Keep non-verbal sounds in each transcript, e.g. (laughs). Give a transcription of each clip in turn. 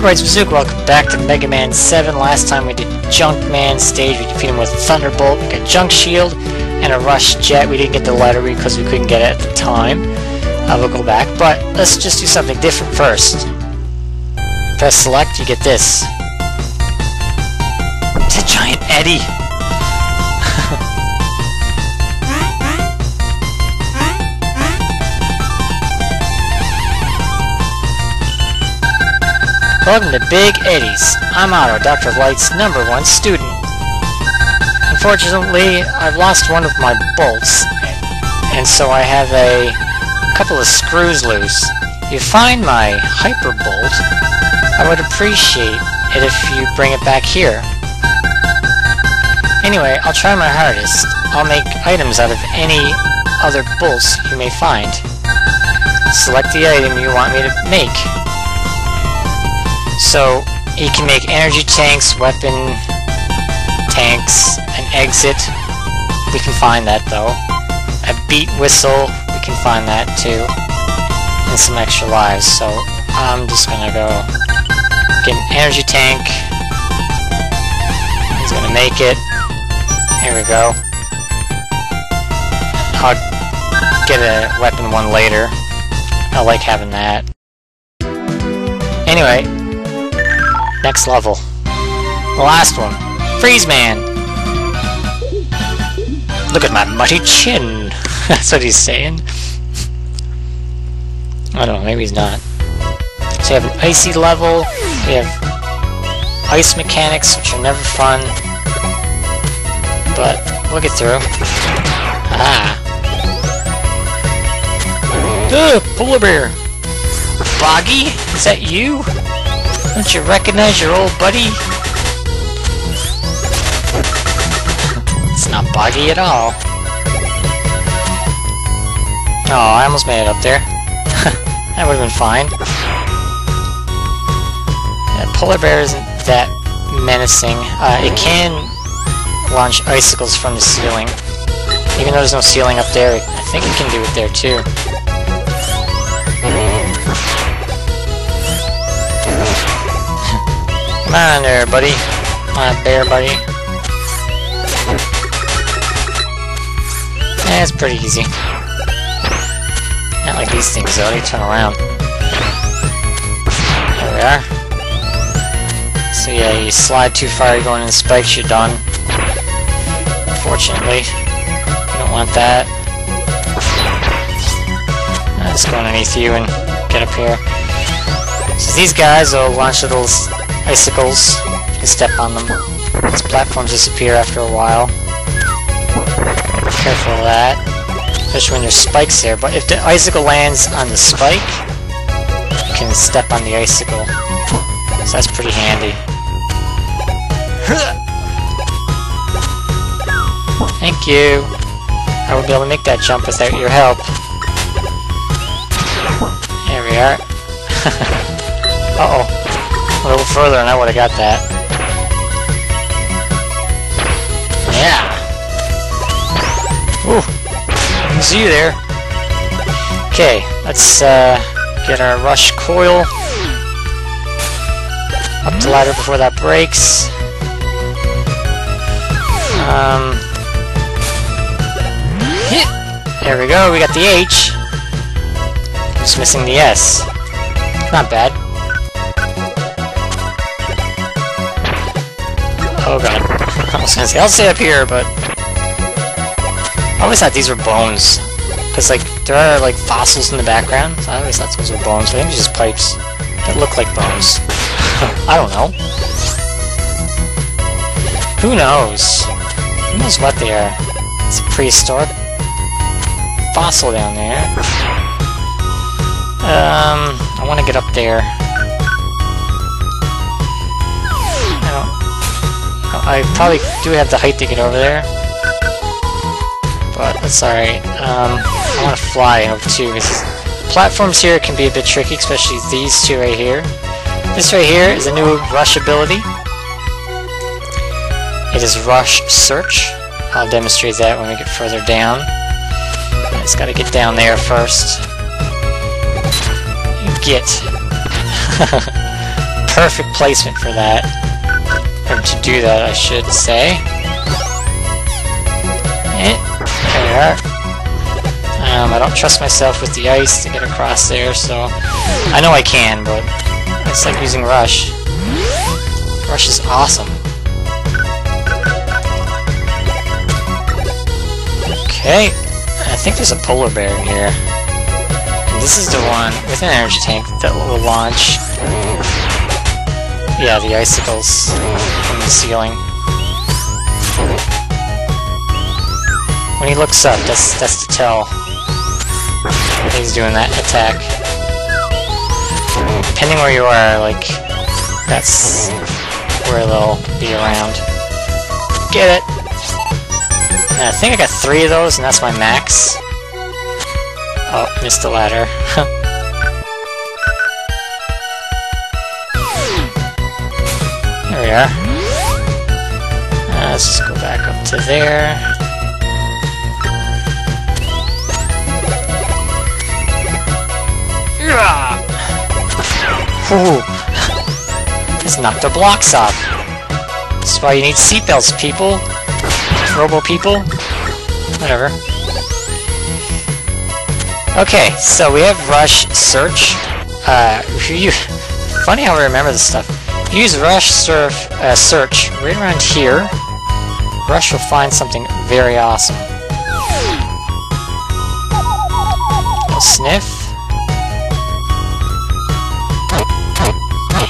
Everybody's Musouka, welcome back to Mega Man 7. Last time we did Junkman stage, we defeated him with Thunderbolt, got Junk Shield, and a Rush Jet. We didn't get the Letter because we couldn't get it at the time. Uh, I will go back, but let's just do something different first. Press select, you get this. It's a giant Eddie! Welcome to Big Eddie's. I'm Auto, Dr. Light's number one student. Unfortunately, I've lost one of my bolts, and so I have a couple of screws loose. If you find my Hyper Bolt, I would appreciate it if you bring it back here. Anyway, I'll try my hardest. I'll make items out of any other bolts you may find. Select the item you want me to make. So, you can make energy tanks, weapon tanks, an exit. We can find that though. A beat whistle, we can find that too. And some extra lives, so I'm just gonna go get an energy tank. He's gonna make it. Here we go. I'll get a weapon one later. I like having that. Anyway, Next level. The last one. Freeze Man! Look at my muddy chin! (laughs) That's what he's saying. I don't know, maybe he's not. So you have an icy level, we have ice mechanics, which are never fun. But we'll get through. Ah! Ugh, polar bear! Boggy? Is that you? Don't you recognize your old buddy? it's not boggy at all. Oh, I almost made it up there. (laughs) that would've been fine. Yeah, polar bear isn't that menacing. Uh, it can launch icicles from the ceiling. Even though there's no ceiling up there, I think it can do it there too. Come on there, buddy. My bear buddy. That's pretty easy. Not like these things though, they turn around. There we are. So yeah, you slide too far, you're going in spikes, you're done. Unfortunately. You don't want that. I'll just go underneath you and get up here. So these guys will launch little icicles. You can step on them. These platforms disappear after a while. Be careful of that. Especially when there's spikes there. But if the icicle lands on the spike, you can step on the icicle. So that's pretty handy. Thank you. I would be able to make that jump without your help. There we are. (laughs) Uh-oh. A little further and I would have got that. Yeah! Ooh! See you there. Okay, let's uh, get our rush coil up the ladder before that breaks. Um, there we go, we got the H. Just missing the S. Not bad. Oh god. (laughs) I was gonna say, I'll stay up here, but... I always thought these were bones. Because, like, there are, like, fossils in the background. So I always thought those were bones, but I think just pipes that look like bones. (laughs) I don't know. Who knows? Who knows what they are? It's a prehistoric fossil down there. Um, I want to get up there. I probably do have the height to get over there. But that's alright. Um, I want to fly over too. Platforms here can be a bit tricky, especially these two right here. This right here is a new rush ability. It is Rush Search. I'll demonstrate that when we get further down. I just gotta get down there first. Get. (laughs) perfect placement for that. Or to do that, I should say. Eh, there we are. Um, I don't trust myself with the ice to get across there, so... I know I can, but... It's like using Rush. Rush is awesome. Okay, I think there's a polar bear in here. And this is the one with an energy tank that will launch... Yeah, the icicles uh, from the ceiling. When he looks up, that's that's to tell he's doing that attack. Depending where you are, like, that's where they'll be around. Get it! And I think I got three of those, and that's my max. Oh, missed the ladder. (laughs) there. Uh, let's just go back up to there. Ooh. Just knocked the blocks off. That's why you need seatbelts, people. Robo people? Whatever. Okay, so we have Rush Search. Uh, (laughs) you, funny how we remember this stuff. Use Rush surf, uh, Search right around here. Rush will find something very awesome. Sniff.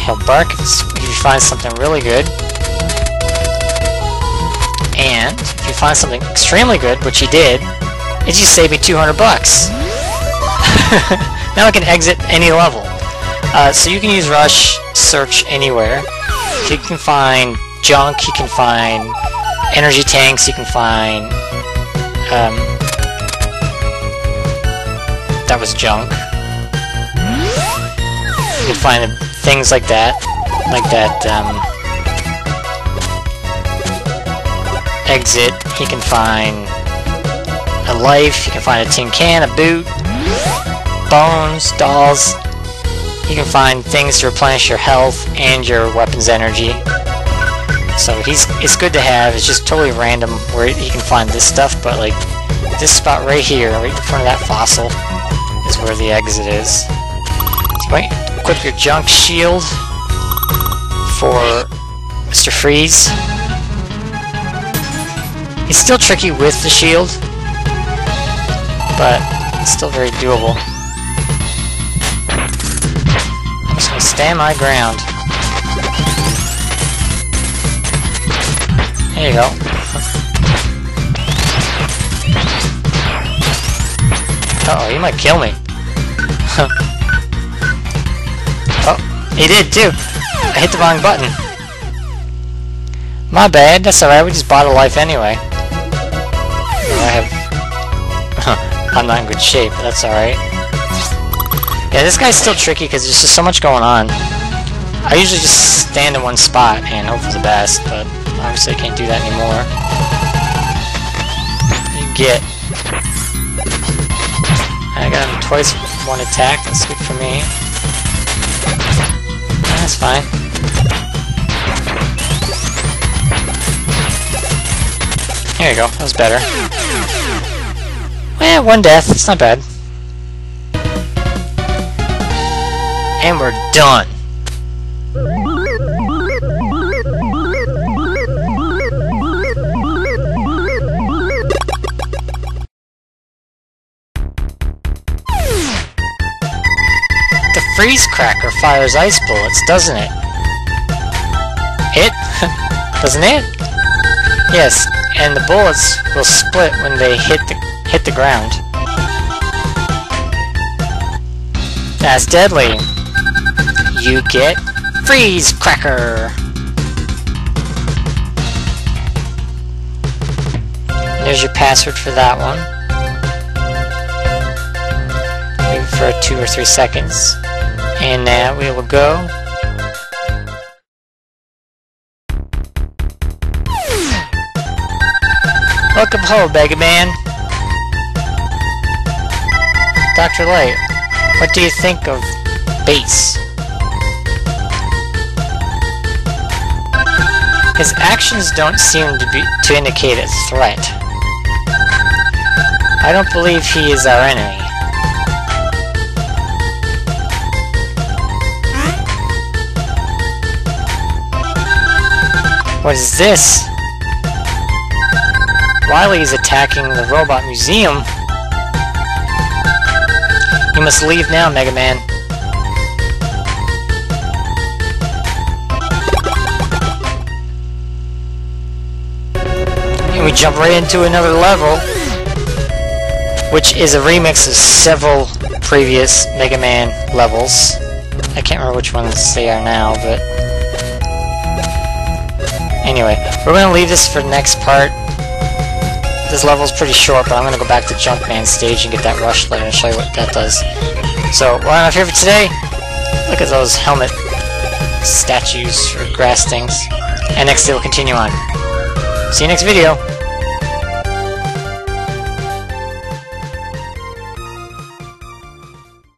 He'll bark if he finds something really good. And if you find something extremely good, which you did, it just saved me 200 bucks. (laughs) now I can exit any level. Uh, so you can use Rush Search anywhere. You can find junk, you can find energy tanks, you can find... Um, that was junk. You can find things like that. Like that, um, exit, he can find a life, he can find a tin can, a boot, bones, dolls. He can find things to replenish your health and your weapon's energy. So he's it's good to have. It's just totally random where he can find this stuff, but like this spot right here, right in front of that fossil, is where the exit is. So equip your junk shield for Mr. Freeze. He's still tricky with the shield, but it's still very doable. Stand my ground. There you go. Uh oh, he might kill me. (laughs) oh, he did too! I hit the wrong button. My bad, that's alright, we just bought a life anyway. I have... (laughs) I'm not in good shape, that's alright. Yeah, this guy's still tricky because there's just so much going on. I usually just stand in one spot and hope for the best, but obviously I can't do that anymore. You get... I got him twice one attack, that's good for me. That's fine. There you go, that was better. Eh, one death, it's not bad. And we're done. The freeze cracker fires ice bullets, doesn't it? It? (laughs) doesn't it? Yes, and the bullets will split when they hit the hit the ground. That's deadly. You get freeze cracker. There's your password for that one. Wait for two or three seconds. And now we will go Welcome home, Mega Man. Dr. Light, what do you think of bass? His actions don't seem to be to indicate a threat. I don't believe he is our enemy. What is this? Wily is attacking the Robot Museum. You must leave now, Mega Man. We jump right into another level, which is a remix of several previous Mega Man levels. I can't remember which ones they are now, but... Anyway, we're going to leave this for the next part. This level's pretty short, but I'm going to go back to Junkman stage and get that rush later and show you what that does. So, what I'm here for today, look at those helmet statues or grass things. And next day we'll continue on. See you next video!